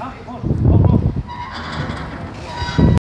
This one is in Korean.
아?